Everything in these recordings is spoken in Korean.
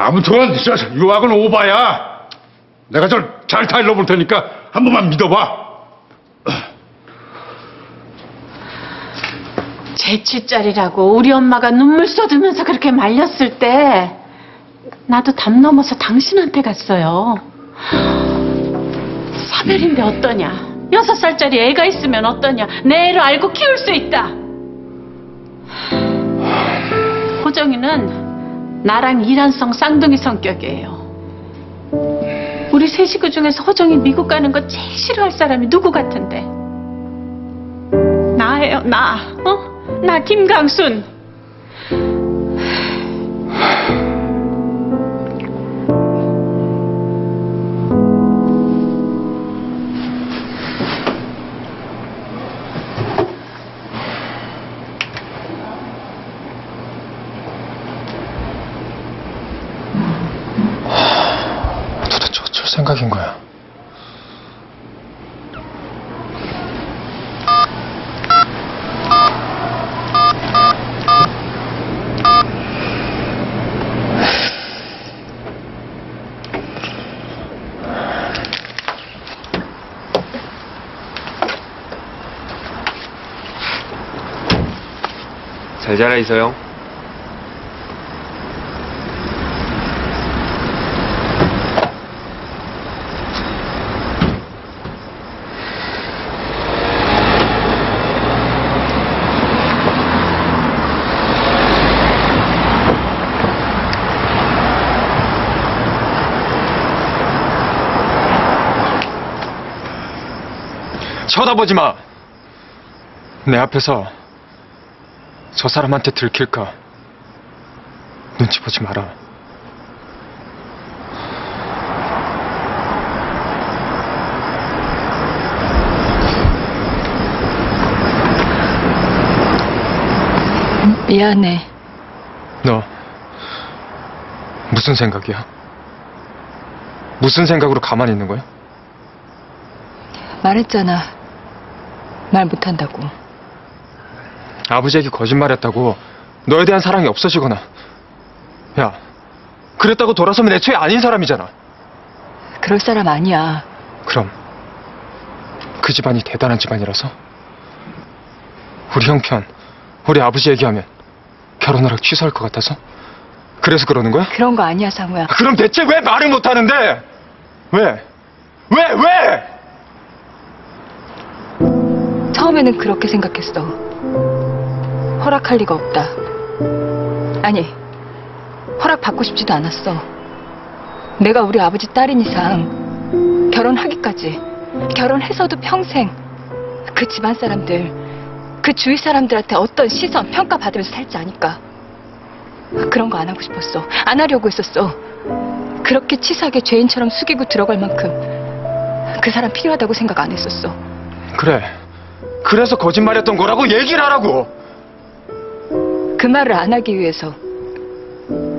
아무튼 저 유학은 오바야. 내가 저잘 타일러 볼 테니까 한 번만 믿어봐. 재취짤이라고 우리 엄마가 눈물 쏟으면서 그렇게 말렸을 때 나도 담 넘어서 당신한테 갔어요. 사별인데 어떠냐? 여섯 살짜리 애가 있으면 어떠냐? 내 애를 알고 키울 수 있다. 호정이는 나랑 이란성 쌍둥이 성격이에요. 우리 세 식구 중에서 호정이 미국 가는 거 제일 싫어할 사람이 누구 같은데? 나예요, 나. 어? 나 김강순. 생각인 거야? 잘 자라 있어요. 쳐다보지 마. 내 앞에서 저 사람한테 들킬까. 눈치 보지 마라. 미안해. 너 무슨 생각이야? 무슨 생각으로 가만히 있는 거야? 말했잖아. 말 못한다고. 아버지에게 거짓말했다고 너에 대한 사랑이 없어지거나 야 그랬다고 돌아서면 애초에 아닌 사람이잖아 그럴 사람 아니야. 그럼 그 집안이 대단한 집안이라서 우리 형편 우리 아버지 얘기하면 결혼을 취소할 것 같아서 그래서 그러는 거야? 그런 거 아니야, 상우야. 그럼 대체 왜 말을 못하는데 왜? 왜? 왜? 처음에는 그렇게 생각했어. 허락할 리가 없다. 아니, 허락 받고 싶지도 않았어. 내가 우리 아버지 딸인 이상 결혼하기까지, 결혼해서도 평생 그 집안 사람들, 그 주위 사람들한테 어떤 시선, 평가 받으면서 살지 않을까. 그런 거 안 하고 싶었어. 안 하려고 했었어. 그렇게 치사하게 죄인처럼 숙이고 들어갈 만큼 그 사람 필요하다고 생각 안 했었어. 그래 그래서 거짓말했던 거라고 얘기를 하라고 그 말을 안 하기 위해서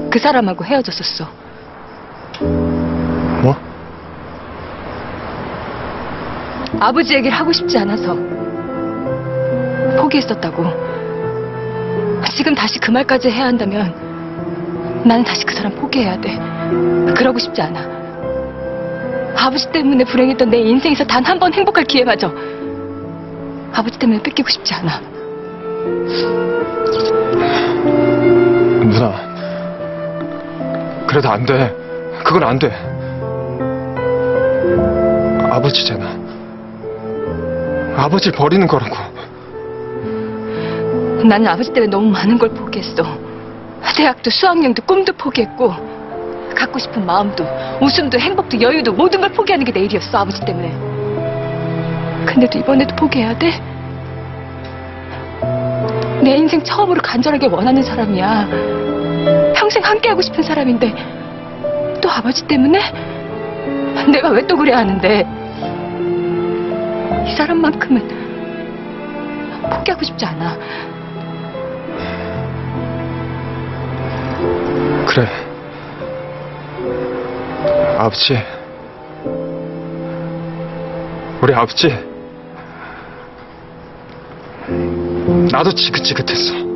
그 사람하고 헤어졌었어. 뭐? 아버지 얘기를 하고 싶지 않아서 포기했었다고. 지금 다시 그 말까지 해야 한다면 나는 다시 그 사람 포기해야 돼. 그러고 싶지 않아. 아버지 때문에 불행했던 내 인생에서 단 한 번 행복할 기회마저 아버지 때문에 뺏기고 싶지 않아. 누나 그래도 안 돼 그건 안 돼 아버지잖아 아버지를 버리는 거라고 나는 아버지 때문에 너무 많은 걸 포기했어. 대학도 수학여행도 꿈도 포기했고 갖고 싶은 마음도 웃음도 행복도 여유도 모든 걸 포기하는 게 내 일이었어 아버지 때문에. 근데도 이번에도 포기해야 돼? 내 인생 처음으로 간절하게 원하는 사람이야. 평생 함께하고 싶은 사람인데 또 아버지 때문에? 내가 왜 또 그래야 하는데? 이 사람만큼은 포기하고 싶지 않아. 그래 아버지 우리 아버지 나도 지긋지긋했어